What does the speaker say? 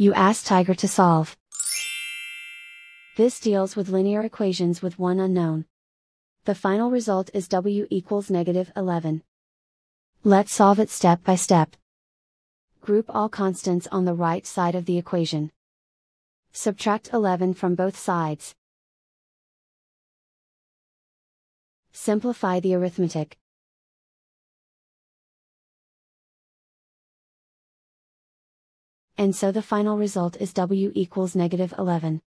You ask Tiger to solve. This deals with linear equations with one unknown. The final result is w equals negative 11. Let's solve it step by step. Group all constants on the right side of the equation. Subtract 11 from both sides. Simplify the arithmetic. And so the final result is w equals negative 11.